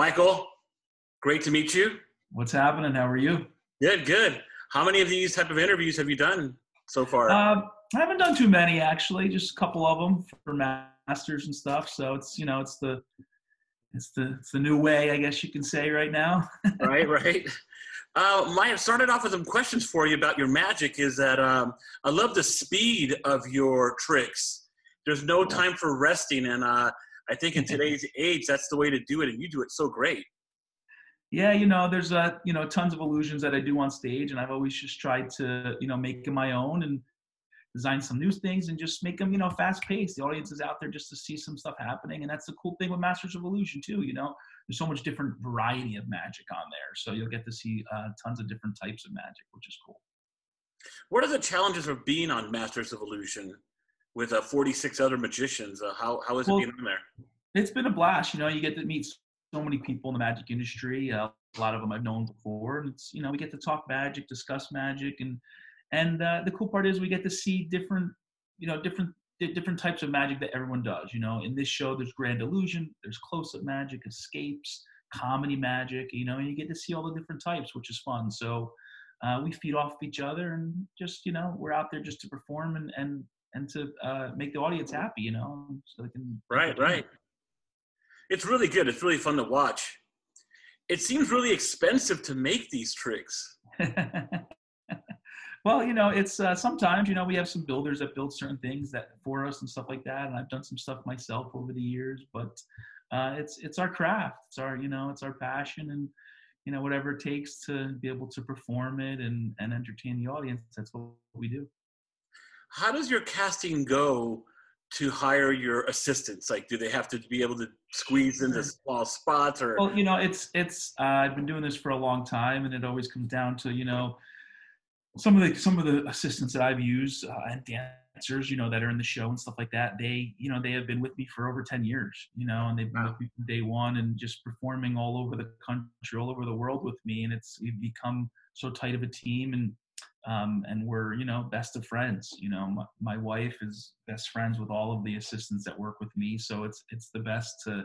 Michael, great to meet you. What's happening? How are you? Good, good. How many of these type of interviews have you done so far? Uh, I haven't done too many actually, just a couple of them for masters and stuff. So it's you know it's the it's the it's the new way, I guess you can say right now. right, right. Uh, Maya started off with some questions for you about your magic. Is that um, I love the speed of your tricks. There's no time for resting, and uh, I think in today's age, that's the way to do it, and you do it so great. Yeah, you know, there's a you know tons of illusions that I do on stage, and I've always just tried to you know make them my own and design some new things and just make them you know fast paced. The audience is out there just to see some stuff happening, and that's the cool thing with Masters of Illusion too. You know, there's so much different variety of magic on there, so you'll get to see uh, tons of different types of magic, which is cool. What are the challenges of being on Masters of Illusion? with uh, 46 other magicians. Uh, how how is it being on there? It's been a blast. You know, you get to meet so many people in the magic industry. Uh, a lot of them I've known before, and it's you know we get to talk magic, discuss magic, and and uh, the cool part is we get to see different you know different different types of magic that everyone does. You know, in this show there's grand illusion, there's close-up magic, escapes, comedy magic. You know, and you get to see all the different types, which is fun. So. Uh, we feed off each other and just you know we're out there just to perform and, and and to uh, make the audience happy, you know, so they can. Right, right. It's really good. It's really fun to watch. It seems really expensive to make these tricks. well, you know, it's uh, sometimes you know we have some builders that build certain things that for us and stuff like that, and I've done some stuff myself over the years. But uh, it's it's our craft. It's our you know it's our passion and you know whatever it takes to be able to perform it and and entertain the audience. That's what we do how does your casting go to hire your assistants? Like, do they have to be able to squeeze into small spots or? Well, you know, it's, it's, uh, I've been doing this for a long time and it always comes down to, you know, some of the, some of the assistants that I've used uh, and dancers, you know, that are in the show and stuff like that. They, you know, they have been with me for over 10 years, you know, and they've been wow. with me from day one and just performing all over the country, all over the world with me. And it's, we've become so tight of a team and, um, and we're you know best of friends you know my, my, wife is best friends with all of the assistants that work with me so it's it's the best to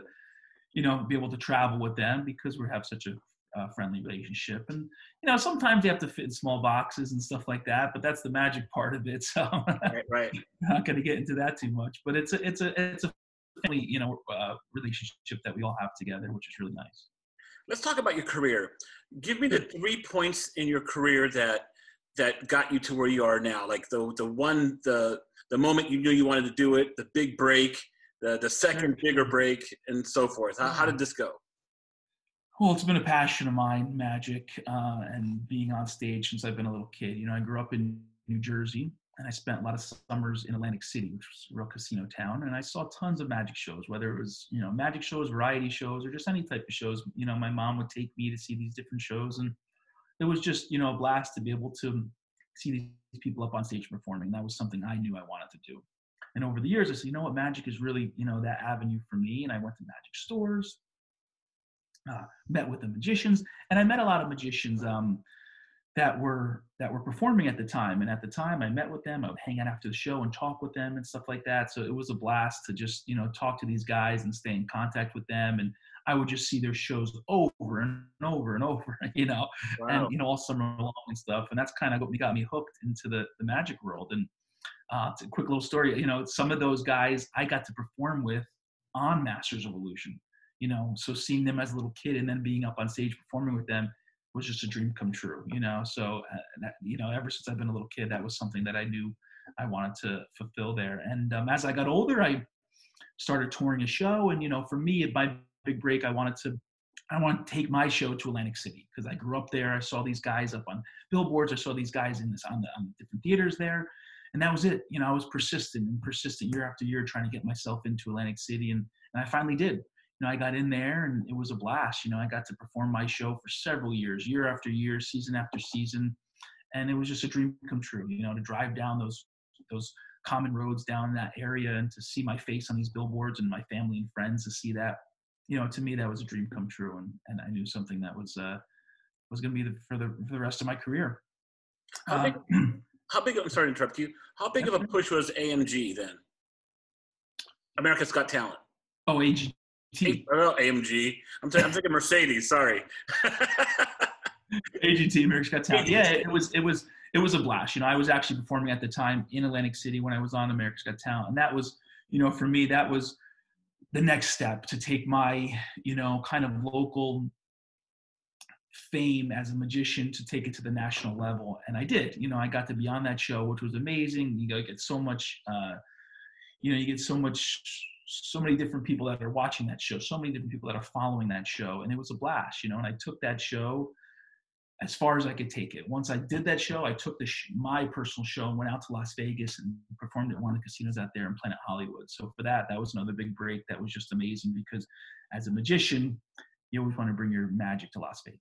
you know be able to travel with them because we have such a uh, friendly relationship. And you know sometimes you have to fit in small boxes and stuff like that but that's the magic part of it so right, right. not going to get into that too much but it's a it's a it's a family you know uh, relationship that we all have together which is really nice. Let's talk about your career. Give me the three points in your career that that got you to where you are now? Like the the one the the moment you knew you wanted to do it, the big break, the the second bigger break, and so forth. How, how did this go? Well, it's been a passion of mine, magic, uh, and being on stage since I've been a little kid. You know, I grew up in New Jersey, and I spent a lot of summers in Atlantic City, which was a real casino town, and I saw tons of magic shows, whether it was you know magic shows, variety shows, or just any type of shows. You know, my mom would take me to see these different shows, and it was just you know a blast to be able to see these people up on stage performing. That was something I knew I wanted to do. And over the years, I said, you know what, magic is really you know that avenue for me. And I went to magic stores, uh, met with the magicians, and I met a lot of magicians um, that were that were performing at the time. And at the time, I met with them. I would hang out after the show and talk with them and stuff like that. So it was a blast to just you know talk to these guys and stay in contact with them and I would just see their shows over and over and over, you know, wow. and you know all summer long and stuff. And that's kind of what got me hooked into the the magic world. And uh, it's a quick little story. You know, some of those guys I got to perform with on Masters of Illusion. You know, so seeing them as a little kid and then being up on stage performing with them was just a dream come true. You know, so uh, that, you know, ever since I've been a little kid, that was something that I knew I wanted to fulfill there. And um, as I got older, I started touring a show, and you know, for me, my big break, I wanted to I want to take my show to Atlantic City because I grew up there. I saw these guys up on billboards. I saw these guys in this on the, on the different theaters there, and that was it. You know, I was persistent and persistent year after year trying to get myself into Atlantic City, and and I finally did. You know, I got in there and it was a blast. You know, I got to perform my show for several years, year after year, season after season, and it was just a dream come true. You know, to drive down those those common roads down that area and to see my face on these billboards and my family and friends to see that you know, to me that was a dream come true, and and I knew something that was uh, was going to be the, for the for the rest of my career. How big? Uh, how big? I'm sorry to interrupt you. How big of a push was AMG then? America's Got Talent. Oh, AG, Oh, AMG. I'm, t- I'm thinking Mercedes. Sorry. AGT, America's Got Talent. Yeah, it was it was it was a blast. You know, I was actually performing at the time in Atlantic City when I was on America's Got Talent, and that was, you know, for me that was the next step to take my, you know, kind of local fame as a magician to take it to the national level, and I did. You know, I got to be on that show, which was amazing. You get so much, uh, you know, you get so much so many different people that are watching that show, so many different people that are following that show, and it was a blast, you know. And I took that show as far as I could take it. Once I did that show, I took the sh- my personal show and went out to Las Vegas and performed at one of the casinos out there in Planet Hollywood. So for that, that was another big break. That was just amazing because as a magician, you always want to bring your magic to Las Vegas.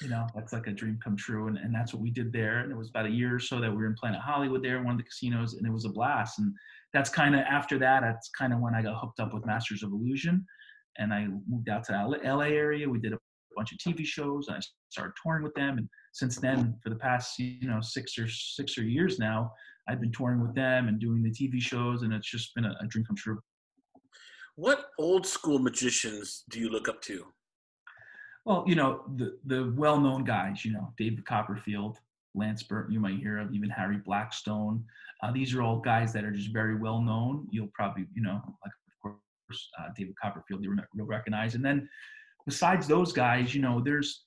You know, that's like a dream come true. And, and that's what we did there. And it was about a year or so that we were in Planet Hollywood there, one of the casinos, and it was a blast. And that's kind of after that, that's kind of when I got hooked up with Masters of Illusion. And I moved out to the LA area. We did a bunch of TV shows. And I started touring with them, and since then, for the past you know six or six or years now, I've been touring with them and doing the TV shows, and it's just been a, a dream come true. What old school magicians do you look up to? Well, you know the the well known guys. You know David Copperfield, Lance Burton. You might hear of even Harry Blackstone. Uh, these are all guys that are just very well known. You'll probably you know like of course uh, David Copperfield you'll recognize, and then besides those guys, you know, there's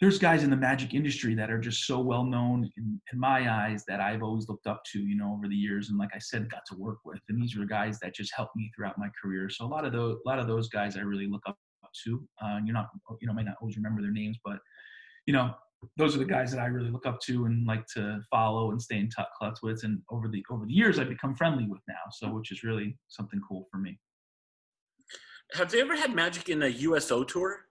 there's guys in the magic industry that are just so well known in, in, my eyes that I've always looked up to, you know, over the years. And like I said, got to work with. And these are guys that just helped me throughout my career. So a lot of those, a lot of those guys I really look up to. Uh, you're not, you know, might not always remember their names, but you know, those are the guys that I really look up to and like to follow and stay in touch with. And over the over the years, I've become friendly with now. So which is really something cool for me. Have they ever had magic in a USO tour?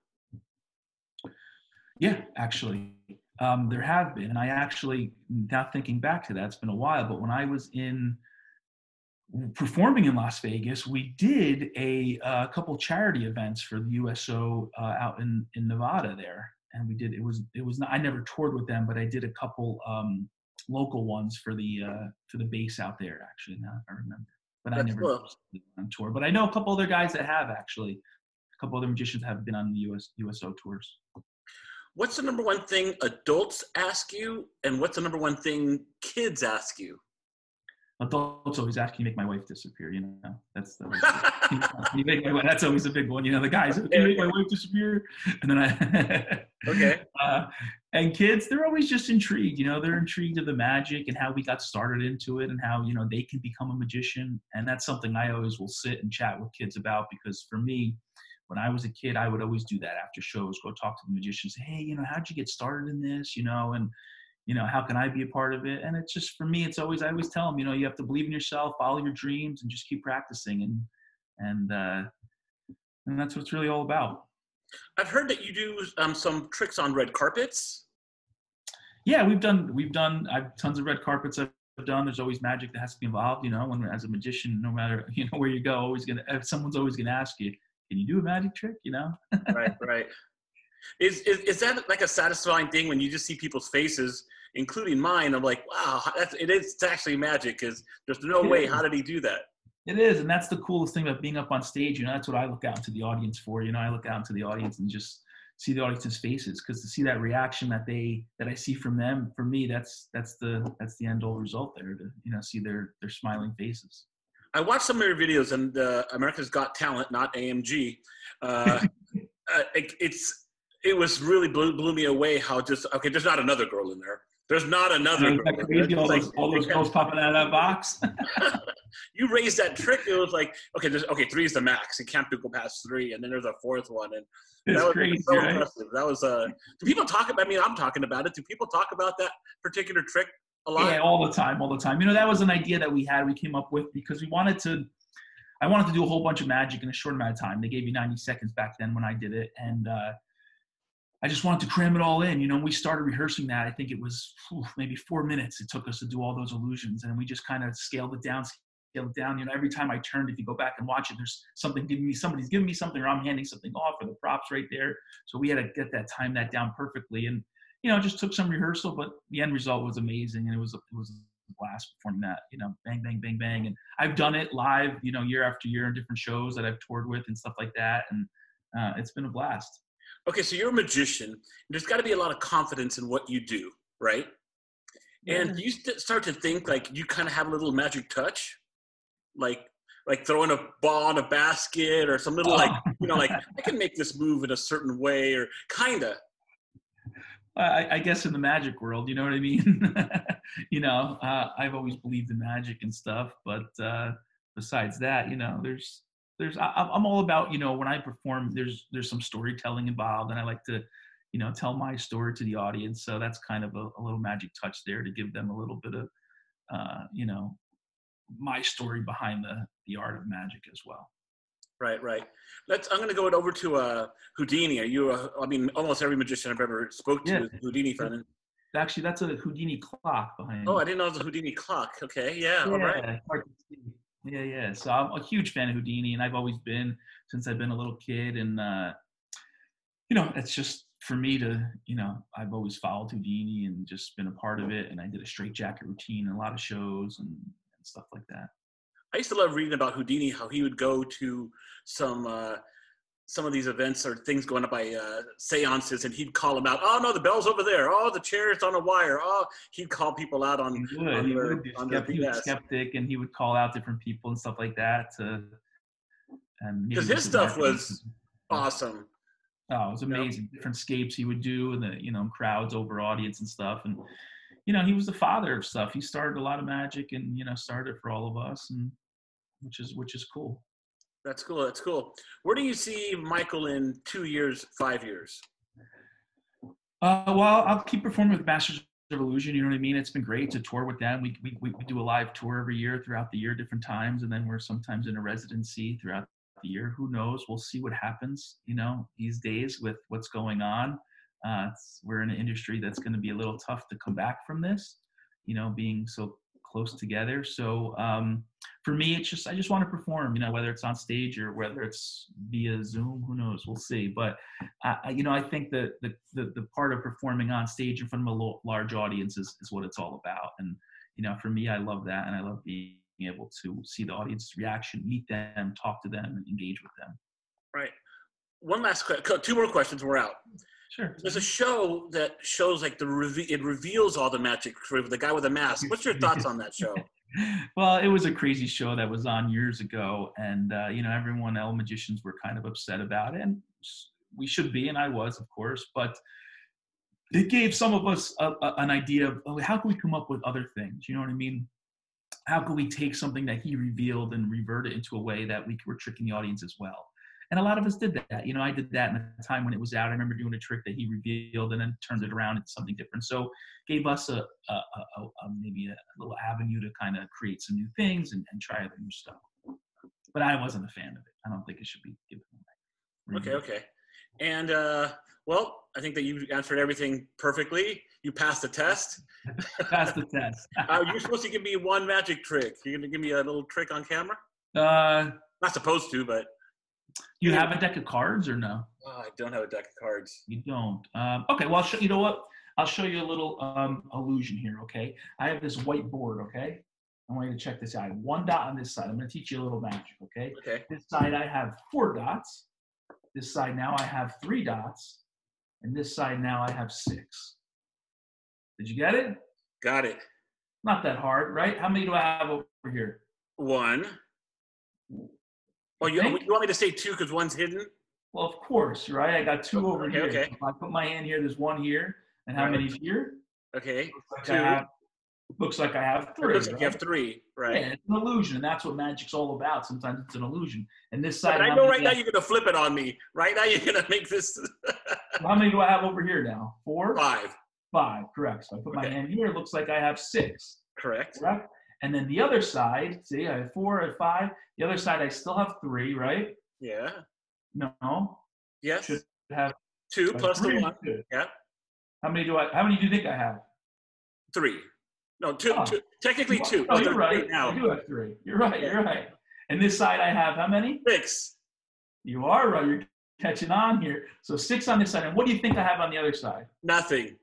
Yeah, actually, um, there have been. And I actually, now thinking back to that, it's been a while, but when I was in performing in Las Vegas, we did a, couple charity events for the USO uh, out in, in Nevada there. And we did, it was, it was not, I never toured with them, but I did a couple um, local ones for the, uh, for the base out there, actually, now I remember but That's I never cool. on tour. But I know a couple other guys that have actually. A couple other magicians have been on the US USO tours. What's the number one thing adults ask you, and what's the number one thing kids ask you? adults always ask, "Can you make my wife disappear?" You know, that's the my, that's always a big one. You know, the guys, "Can you make my wife disappear?" And then I okay. Uh, and kids, they're always just intrigued. You know, they're intrigued of the magic and how we got started into it, and how you know they can become a magician. And that's something I always will sit and chat with kids about because for me, when I was a kid, I would always do that after shows, go talk to the magicians, say, hey, you know, how'd you get started in this? You know, and you know how can i be a part of it and it's just for me it's always i always tell them you know you have to believe in yourself follow your dreams and just keep practicing and and uh and that's what it's really all about i've heard that you do um, some tricks on red carpets yeah we've done we've done i've tons of red carpets i've done there's always magic that has to be involved you know when as a magician no matter you know where you go always gonna someone's always gonna ask you can you do a magic trick you know right right is, is is that like a satisfying thing when you just see people's faces including mine. I'm like, wow, that's it is it's actually magic because there's no way. How did he do that? It is, and that's the coolest thing about being up on stage. You know, that's what I look out into the audience for. You know, I look out into the audience and just see the audience's faces because to see that reaction that they that I see from them, for me, that's that's the that's the end all result there. To you know, see their their smiling faces. I watched some of your videos, and uh, America's Got Talent, not AMG. Uh, uh, it, it's it was really blew, blew me away how just okay. There's not another girl in there. There's not another. Crazy, all, those, all those girls popping out of that box. you raised that trick. It was like, okay, there's okay, three is the max. It can't go past three, and then there's a fourth one, and it's that was crazy, so right? impressive. That was uh. Do people talk? About, I mean, I'm talking about it. Do people talk about that particular trick a lot? Yeah, all the time, all the time. You know, that was an idea that we had. We came up with because we wanted to. I wanted to do a whole bunch of magic in a short amount of time. They gave you 90 seconds back then when I did it, and uh, I just wanted to cram it all in. You know, we started rehearsing that. I think it was whew, maybe four minutes it took us to do all those illusions, and we just kind of scaled it down, down. You know, every time I turned, if you go back and watch it, there's something giving me, somebody's giving me something, or I'm handing something off, or the props right there. So we had to get that time that down perfectly, and you know, just took some rehearsal, but the end result was amazing, and it was a, it was a blast performing that. You know, bang, bang, bang, bang, and I've done it live. You know, year after year in different shows that I've toured with and stuff like that, and uh, it's been a blast. Okay, so you're a magician. There's got to be a lot of confidence in what you do, right? And you st- start to think like you kind of have a little magic touch, like like throwing a ball in a basket or some little like you know like I can make this move in a certain way or kinda. I, I guess in the magic world, you know what I mean. you know, uh, I've always believed in magic and stuff, but uh, besides that, you know, there's there's I, I'm all about you know when I perform, there's there's some storytelling involved, and I like to you know tell my story to the audience. So that's kind of a, a little magic touch there to give them a little bit of uh, you know my story behind the the art of magic as well. Right, right. Let's. I'm going to go it over to uh, Houdini. Are you? A, I mean, almost every magician I've ever spoke to Yeah. is Houdini fan. Actually, that's a Houdini clock behind. Oh, me. I didn't know it was a Houdini clock. Okay, yeah, all right. Yeah, hard to see. Yeah, yeah. So I'm a huge fan of Houdini, and I've always been since I've been a little kid. And uh, you know, it's just for me to, you know, I've always followed Houdini and just been a part of it. And I did a straight jacket routine in a lot of shows and stuff like that. I used to love reading about Houdini, how he would go to some uh, some of these events or things going up by uh, seances, and he'd call them out. Oh no, the bell's over there. Oh, the chair's on a wire. Oh, he'd call people out on. He would, on he their- would be on their skeptic, he was skeptic, and he would call out different people and stuff like that. To, and maybe 'Cause his stuff was Awesome. Oh, it was amazing. Different scapes he would do, and the you know crowds over audience and stuff. And you know, he was the father of stuff. He started a lot of magic, and you know, started for all of us, and which is which is cool. That's cool. That's cool. Where do you see Michael in two years, five years? Uh, well, I'll keep performing with Masters of Illusion. You know what I mean? It's been great to tour with them. We, we, we do a live tour every year throughout the year, different times, and then we're sometimes in a residency throughout the year. Who knows? We'll see what happens. You know, these days with what's going on, uh, we're in an industry that's going to be a little tough to come back from this. You know, being so close together. So um, for me, it's just I just want to perform. You know, whether it's on stage or whether it's via Zoom. Who knows? We'll see. But I, you know, I think that the, the the part of performing on stage in front of a large audience is, is what it's all about. And you know, for me, I love that, and I love being able to see the audience's reaction, meet them, talk to them, and engage with them. Right. One last. Two more questions. We're out. Sure. There's a show that shows like the reve- it reveals all the magic for the guy with the mask. What's your thoughts on that show? well, it was a crazy show that was on years ago, and uh, you know, everyone, all magicians, were kind of upset about it, and we should be, and I was, of course, but it gave some of us a, a, an idea of oh, how can we come up with other things. You know what I mean? How can we take something that he revealed and revert it into a way that we were tricking the audience as well? And a lot of us did that. You know, I did that in a time when it was out. I remember doing a trick that he revealed and then turned it around into something different. So gave us a, a, a, a, maybe a little avenue to kind of create some new things and, and try other new stuff. But I wasn't a fan of it. I don't think it should be given away. Okay, okay. And uh, well, I think that you answered everything perfectly. You passed the test. Pass the test. Uh, you're supposed to give me one magic trick. You're gonna give me a little trick on camera. uh, Not supposed to, but you have a deck of cards or no? oh, I don't have a deck of cards. You don't. Um, okay, well, I'll show, you know what? I'll show you a little um, illusion here, okay? I have this white board, okay? I want you to check this out. One dot on this side. I'm going to teach you a little magic, okay? Okay. This side I have four dots. This side now I have three dots. And this side now I have six. Did you get it? Got it. Not that hard, right? How many do I have over here? One. Oh, you, you want me to say two because one's hidden? Well, of course, right? I got two over Okay, here. okay. If I put my hand here, there's one here. And how Right. many's here? Okay. Looks like, have, looks like I have It three. looks like you have three, right? Yeah, it's an illusion, and that's what magic's all about. Sometimes it's an illusion. And this side, But I know right now you're gonna flip it on me. Right now you're gonna make this how many do I have over here now? Four, five. five. Correct. So I put my hand here. It looks like I have six. Correct. Correct. And then the other side, see, I have four, I have five. The other side, I still have three, right? Yeah. No, Yes. should have Two plus the three. one. Good. Yeah. How many do I? How many do you think I have? Three. No, two. Oh. two. Technically two. Oh, but you're right. Now I do have three. You're right. You're right. And this side, I have how many? six. You are right. You're catching on here. So six on this side. And what do you think I have on the other side? Nothing.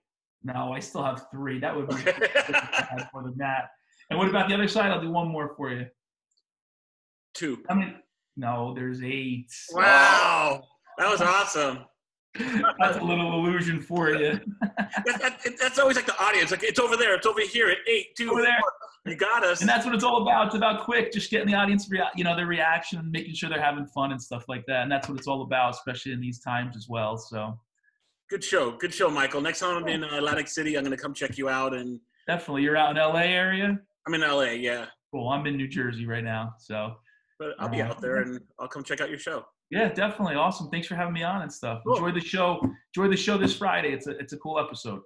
No, I still have three. That would be Okay. I had more than that. And what about the other side? I'll do one more for you. Two. I mean, no, there's eight. Wow, that was awesome. That's a little illusion for you. That, that, that's always like the audience. Like it's over there. It's over here at eight, two, Over there. four. You got us. And that's what it's all about. It's about quick, just getting the audience, rea- you know, their reaction, and making sure they're having fun and stuff like that. And that's what it's all about, especially in these times as well. So Good show. Good show, Michael. Next time I'm in uh, Atlantic City, I'm going to come check you out. And definitely, you're out in LA area. I'm in LA, yeah. Cool. I'm in New Jersey right now. So But I'll be Uh, out there and I'll come check out your show. yeah, definitely awesome. Thanks for having me on and stuff. Cool. Enjoy the show. Enjoy the show this Friday. It's a it's a cool episode.